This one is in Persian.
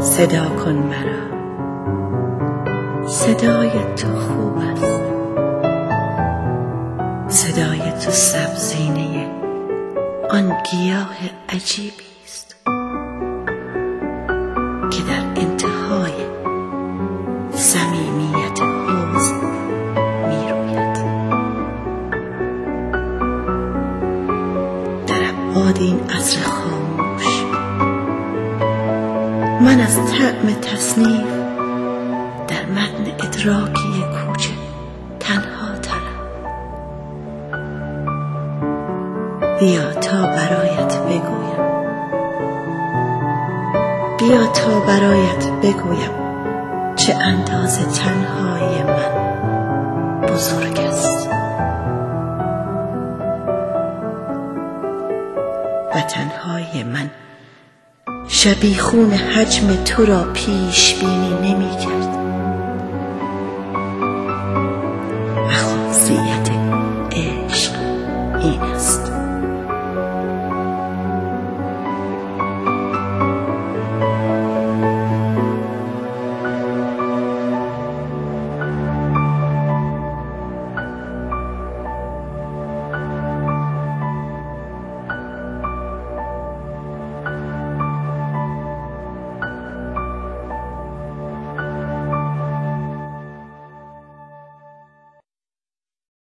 صدا کن مرا. صدای تو خوب است. صدای تو سبزینه آن گیاه عجیبی است که در انتهای صمیمیت حزن می روید در ابعاد این عصر خاموش من از طعم تصنیف در متن ادراکی کوچه تنها ترم. بیا تا برایت بگویم. بیا تا برایت بگویم چه اندازه تنهای من بزرگ است. و تنهای من شبیخون حجم تو را پیش بینی نمی